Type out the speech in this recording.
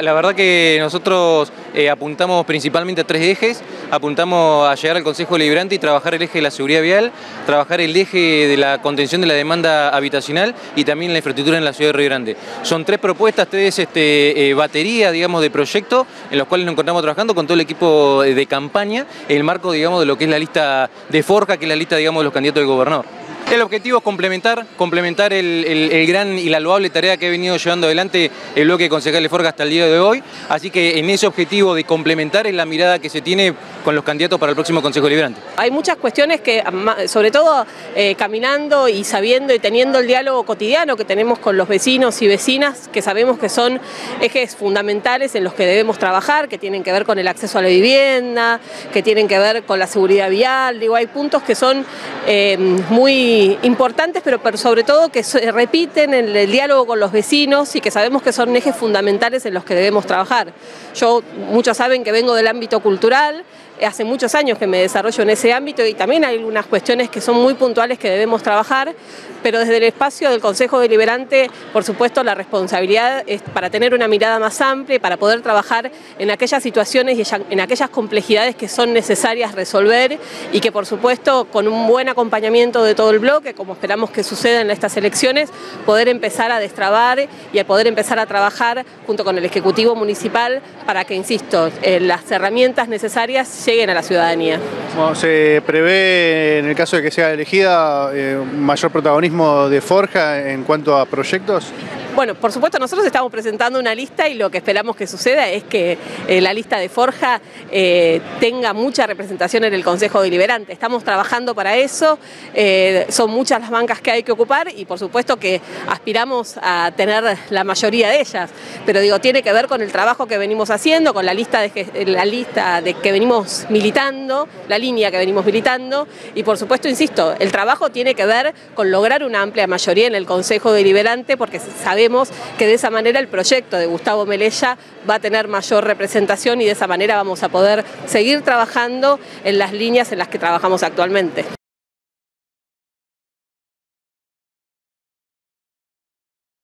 La verdad que nosotros eh, apuntamos principalmente a tres ejes, apuntamos a llegar al Consejo Deliberante y trabajar el eje de la seguridad vial, trabajar el eje de la contención de la demanda habitacional y también la infraestructura en la ciudad de Río Grande. Son tres propuestas, tres este, eh, baterías digamos, de proyectos en los cuales nos encontramos trabajando con todo el equipo de campaña en el marco digamos, de lo que es la lista de Forja, que es la lista digamos, de los candidatos del gobernador. El objetivo es complementar, complementar el, gran y la loable tarea que ha venido llevando adelante el bloque de Forga hasta el día de hoy. Así que en ese objetivo de complementar es la mirada que se tiene con los candidatos para el próximo Consejo Liberante. Hay muchas cuestiones que, sobre todo eh, caminando y sabiendo y teniendo el diálogo cotidiano que tenemos con los vecinos y vecinas, que sabemos que son ejes fundamentales en los que debemos trabajar, que tienen que ver con el acceso a la vivienda, que tienen que ver con la seguridad vial. Digo, hay puntos que son eh, muy importantes, pero sobre todo que se repiten en el diálogo con los vecinos y que sabemos que son ejes fundamentales en los que debemos trabajar. Yo, muchos saben que vengo del ámbito cultural, hace muchos años que me desarrollo en ese ámbito y también hay algunas cuestiones que son muy puntuales que debemos trabajar, pero desde el espacio del Consejo Deliberante, por supuesto, la responsabilidad es para tener una mirada más amplia y para poder trabajar en aquellas situaciones y en aquellas complejidades que son necesarias resolver y que, por supuesto, con un buen acompañamiento de todo el bloque, como esperamos que suceda en estas elecciones, poder empezar a destrabar y a poder empezar a trabajar junto con el Ejecutivo Municipal para que, insisto, eh, las herramientas necesarias lleguen a la ciudadanía. se prevé, en el caso de que sea elegida, eh, mayor protagonismo de Forja en cuanto a proyectos. Bueno, por supuesto nosotros estamos presentando una lista y lo que esperamos que suceda es que eh, la lista de Forja eh, tenga mucha representación en el Consejo Deliberante. Estamos trabajando para eso, eh, son muchas las bancas que hay que ocupar y por supuesto que aspiramos a tener la mayoría de ellas, pero digo, tiene que ver con el trabajo que venimos haciendo, con la lista de, la lista de que venimos militando, la línea que venimos militando y por supuesto, insisto, el trabajo tiene que ver con lograr una amplia mayoría en el Consejo Deliberante porque sabemos que de esa manera el proyecto de Gustavo Melella va a tener mayor representación y de esa manera vamos a poder seguir trabajando en las líneas en las que trabajamos actualmente.